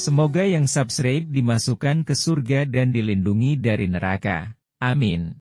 Semoga yang subscribe dimasukkan ke surga dan dilindungi dari neraka. Amin.